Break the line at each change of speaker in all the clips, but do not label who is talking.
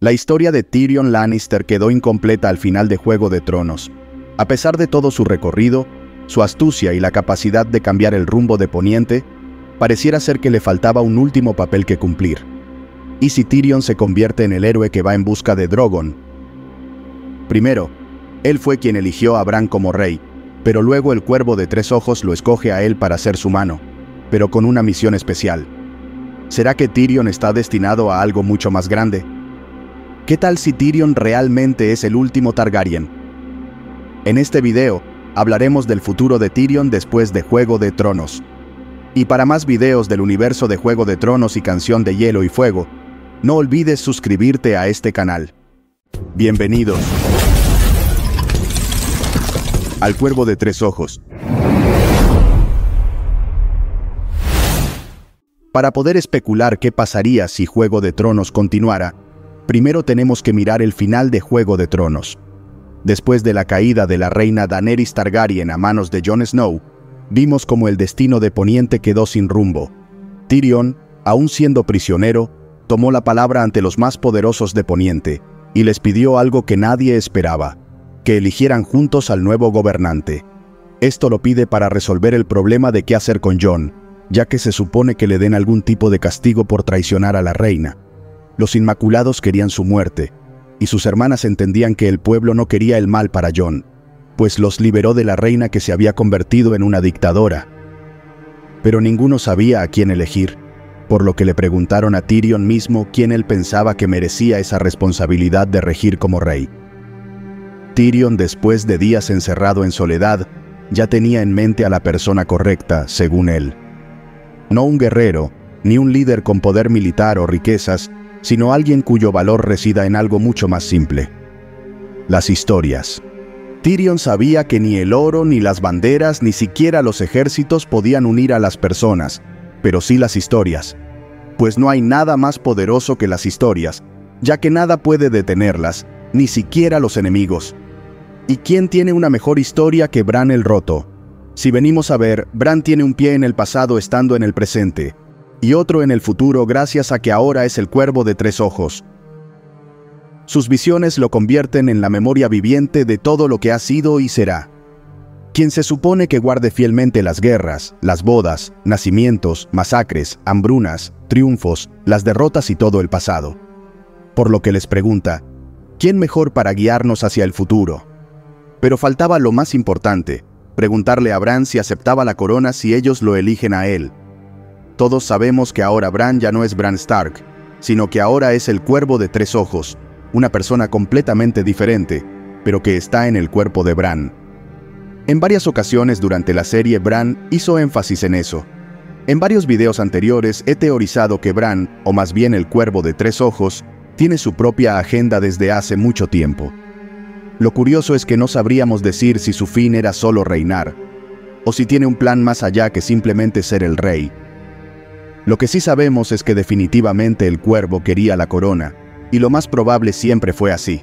La historia de Tyrion Lannister quedó incompleta al final de Juego de Tronos. A pesar de todo su recorrido, su astucia y la capacidad de cambiar el rumbo de Poniente, pareciera ser que le faltaba un último papel que cumplir. ¿Y si Tyrion se convierte en el héroe que va en busca de Drogon? Primero, él fue quien eligió a Bran como rey, pero luego el Cuervo de Tres Ojos lo escoge a él para ser su mano, pero con una misión especial. ¿Será que Tyrion está destinado a algo mucho más grande? ¿Qué tal si Tyrion realmente es el último Targaryen? En este video, hablaremos del futuro de Tyrion después de Juego de Tronos. Y para más videos del universo de Juego de Tronos y Canción de Hielo y Fuego, no olvides suscribirte a este canal. Bienvenidos al Cuervo de Tres Ojos. Para poder especular qué pasaría si Juego de Tronos continuara, primero tenemos que mirar el final de Juego de Tronos. Después de la caída de la reina Daenerys Targaryen a manos de Jon Snow, vimos como el destino de Poniente quedó sin rumbo. Tyrion, aún siendo prisionero, tomó la palabra ante los más poderosos de Poniente y les pidió algo que nadie esperaba, que eligieran juntos al nuevo gobernante. Esto lo pide para resolver el problema de qué hacer con Jon, ya que se supone que le den algún tipo de castigo por traicionar a la reina. Los Inmaculados querían su muerte, y sus hermanas entendían que el pueblo no quería el mal para John, pues los liberó de la reina que se había convertido en una dictadora. Pero ninguno sabía a quién elegir, por lo que le preguntaron a Tyrion mismo quién él pensaba que merecía esa responsabilidad de regir como rey. Tyrion, después de días encerrado en soledad, ya tenía en mente a la persona correcta, según él. No un guerrero, ni un líder con poder militar o riquezas, sino alguien cuyo valor resida en algo mucho más simple. Las historias. Tyrion sabía que ni el oro, ni las banderas, ni siquiera los ejércitos podían unir a las personas, pero sí las historias. Pues no hay nada más poderoso que las historias, ya que nada puede detenerlas, ni siquiera los enemigos. ¿Y quién tiene una mejor historia que Bran el Roto? Si venimos a ver, Bran tiene un pie en el pasado estando en el presente, y otro en el futuro gracias a que ahora es el cuervo de tres ojos. Sus visiones lo convierten en la memoria viviente de todo lo que ha sido y será. Quien se supone que guarde fielmente las guerras, las bodas, nacimientos, masacres, hambrunas, triunfos, las derrotas y todo el pasado. Por lo que les pregunta, ¿quién mejor para guiarnos hacia el futuro? Pero faltaba lo más importante, preguntarle a Bran si aceptaba la corona si ellos lo eligen a él, todos sabemos que ahora Bran ya no es Bran Stark, sino que ahora es el Cuervo de Tres Ojos, una persona completamente diferente, pero que está en el cuerpo de Bran. En varias ocasiones durante la serie Bran hizo énfasis en eso. En varios videos anteriores he teorizado que Bran, o más bien el Cuervo de Tres Ojos, tiene su propia agenda desde hace mucho tiempo. Lo curioso es que no sabríamos decir si su fin era solo reinar, o si tiene un plan más allá que simplemente ser el rey, lo que sí sabemos es que definitivamente el cuervo quería la corona, y lo más probable siempre fue así.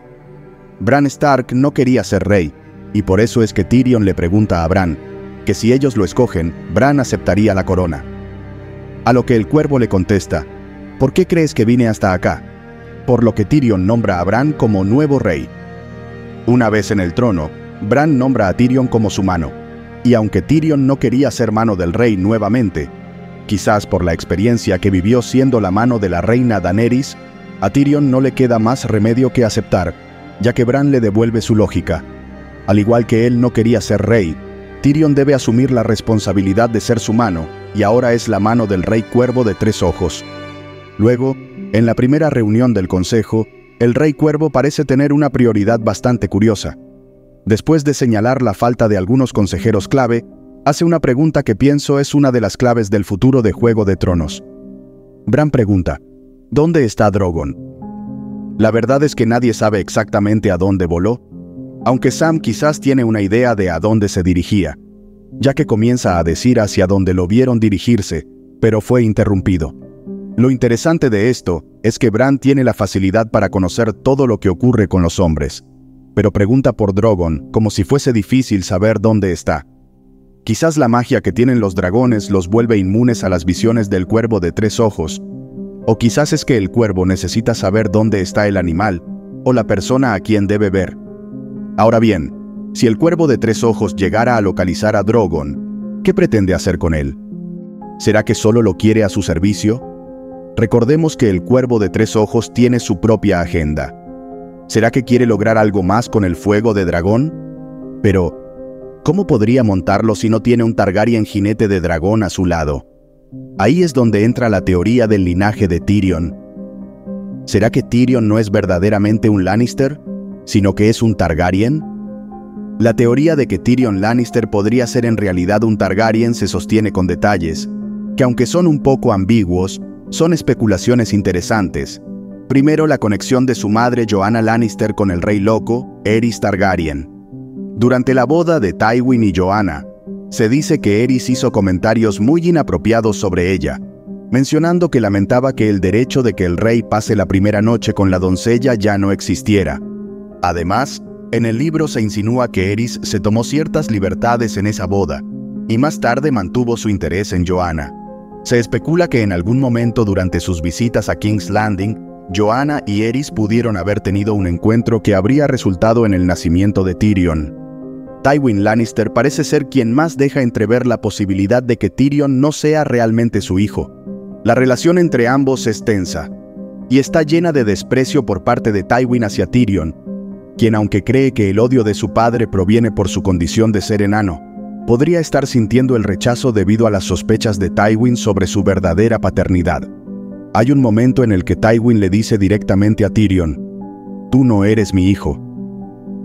Bran Stark no quería ser rey, y por eso es que Tyrion le pregunta a Bran, que si ellos lo escogen, Bran aceptaría la corona. A lo que el cuervo le contesta, ¿por qué crees que vine hasta acá? Por lo que Tyrion nombra a Bran como nuevo rey. Una vez en el trono, Bran nombra a Tyrion como su mano, y aunque Tyrion no quería ser mano del rey nuevamente, Quizás por la experiencia que vivió siendo la mano de la reina Daenerys, a Tyrion no le queda más remedio que aceptar, ya que Bran le devuelve su lógica. Al igual que él no quería ser rey, Tyrion debe asumir la responsabilidad de ser su mano, y ahora es la mano del rey cuervo de tres ojos. Luego, en la primera reunión del consejo, el rey cuervo parece tener una prioridad bastante curiosa. Después de señalar la falta de algunos consejeros clave, hace una pregunta que pienso es una de las claves del futuro de Juego de Tronos. Bran pregunta, ¿dónde está Drogon? La verdad es que nadie sabe exactamente a dónde voló, aunque Sam quizás tiene una idea de a dónde se dirigía, ya que comienza a decir hacia dónde lo vieron dirigirse, pero fue interrumpido. Lo interesante de esto es que Bran tiene la facilidad para conocer todo lo que ocurre con los hombres, pero pregunta por Drogon como si fuese difícil saber dónde está. Quizás la magia que tienen los dragones los vuelve inmunes a las visiones del cuervo de tres ojos, O quizás es que el cuervo necesita saber dónde está el animal o la persona a quien debe ver. Ahora bien, si el cuervo de tres ojos llegara a localizar a Drogon, ¿qué pretende hacer con él? ¿Será que solo lo quiere a su servicio? Recordemos que el cuervo de tres ojos tiene su propia agenda. ¿Será que quiere lograr algo más con el fuego de dragón? Pero, ¿cómo podría montarlo si no tiene un Targaryen jinete de dragón a su lado? Ahí es donde entra la teoría del linaje de Tyrion. ¿Será que Tyrion no es verdaderamente un Lannister, sino que es un Targaryen? La teoría de que Tyrion Lannister podría ser en realidad un Targaryen se sostiene con detalles, que aunque son un poco ambiguos, son especulaciones interesantes. Primero, la conexión de su madre Joanna Lannister con el rey loco, Eris Targaryen. Durante la boda de Tywin y Joanna, se dice que Eris hizo comentarios muy inapropiados sobre ella, mencionando que lamentaba que el derecho de que el rey pase la primera noche con la doncella ya no existiera. Además, en el libro se insinúa que Eris se tomó ciertas libertades en esa boda, y más tarde mantuvo su interés en Joanna. Se especula que en algún momento durante sus visitas a King's Landing, Joanna y Eris pudieron haber tenido un encuentro que habría resultado en el nacimiento de Tyrion. Tywin Lannister parece ser quien más deja entrever la posibilidad de que Tyrion no sea realmente su hijo. La relación entre ambos es tensa, y está llena de desprecio por parte de Tywin hacia Tyrion, quien aunque cree que el odio de su padre proviene por su condición de ser enano, podría estar sintiendo el rechazo debido a las sospechas de Tywin sobre su verdadera paternidad. Hay un momento en el que Tywin le dice directamente a Tyrion, Tú no eres mi hijo.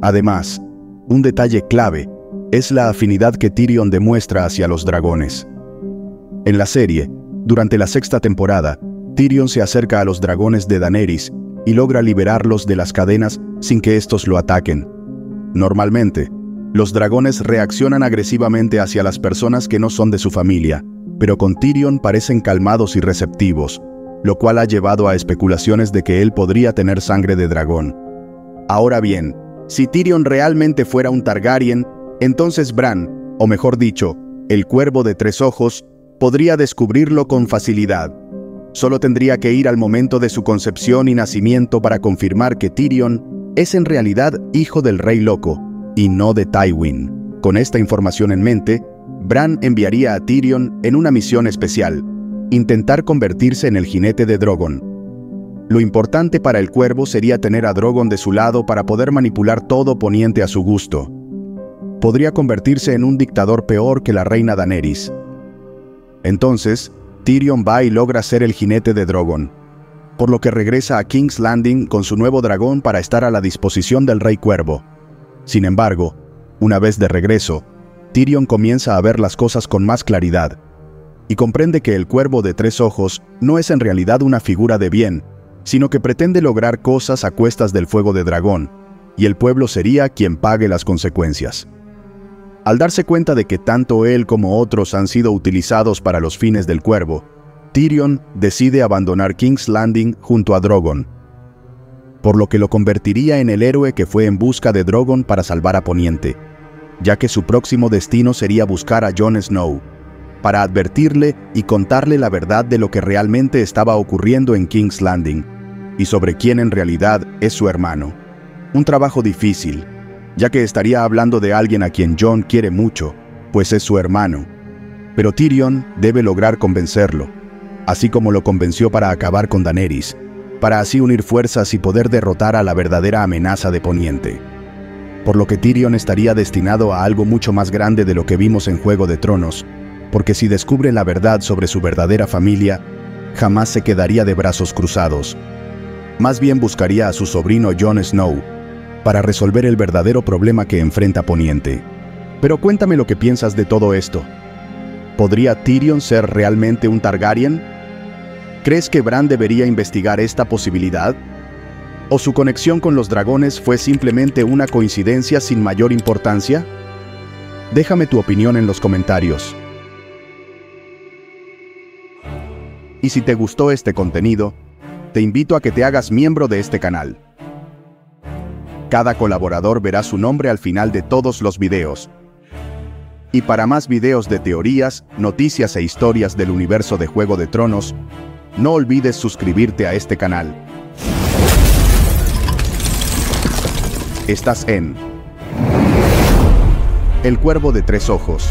Además, un detalle clave es la afinidad que Tyrion demuestra hacia los dragones. En la serie, durante la sexta temporada, Tyrion se acerca a los dragones de Daenerys y logra liberarlos de las cadenas sin que estos lo ataquen. Normalmente, los dragones reaccionan agresivamente hacia las personas que no son de su familia, pero con Tyrion parecen calmados y receptivos, lo cual ha llevado a especulaciones de que él podría tener sangre de dragón. Ahora bien, si Tyrion realmente fuera un Targaryen, entonces Bran, o mejor dicho, el cuervo de tres ojos, podría descubrirlo con facilidad. Solo tendría que ir al momento de su concepción y nacimiento para confirmar que Tyrion es en realidad hijo del rey loco, y no de Tywin. Con esta información en mente, Bran enviaría a Tyrion en una misión especial, intentar convertirse en el jinete de Drogon. Lo importante para el cuervo sería tener a Drogon de su lado para poder manipular todo poniente a su gusto. Podría convertirse en un dictador peor que la reina Daenerys. Entonces, Tyrion va y logra ser el jinete de Drogon, por lo que regresa a King's Landing con su nuevo dragón para estar a la disposición del Rey Cuervo. Sin embargo, una vez de regreso, Tyrion comienza a ver las cosas con más claridad y comprende que el cuervo de tres ojos no es en realidad una figura de bien, sino que pretende lograr cosas a cuestas del fuego de dragón, y el pueblo sería quien pague las consecuencias. Al darse cuenta de que tanto él como otros han sido utilizados para los fines del cuervo, Tyrion decide abandonar King's Landing junto a Drogon, por lo que lo convertiría en el héroe que fue en busca de Drogon para salvar a Poniente, ya que su próximo destino sería buscar a Jon Snow, para advertirle y contarle la verdad de lo que realmente estaba ocurriendo en King's Landing, y sobre quién en realidad es su hermano. Un trabajo difícil, ya que estaría hablando de alguien a quien Jon quiere mucho, pues es su hermano. Pero Tyrion debe lograr convencerlo, así como lo convenció para acabar con Daenerys, para así unir fuerzas y poder derrotar a la verdadera amenaza de Poniente. Por lo que Tyrion estaría destinado a algo mucho más grande de lo que vimos en Juego de Tronos, porque si descubre la verdad sobre su verdadera familia, jamás se quedaría de brazos cruzados. Más bien buscaría a su sobrino Jon Snow para resolver el verdadero problema que enfrenta Poniente. Pero cuéntame lo que piensas de todo esto. ¿Podría Tyrion ser realmente un Targaryen? ¿Crees que Bran debería investigar esta posibilidad? ¿O su conexión con los dragones fue simplemente una coincidencia sin mayor importancia? Déjame tu opinión en los comentarios. Y si te gustó este contenido, te invito a que te hagas miembro de este canal. Cada colaborador verá su nombre al final de todos los videos. Y para más videos de teorías, noticias e historias del universo de Juego de Tronos, No olvides suscribirte a este canal. Estás en El Cuervo de Tres Ojos.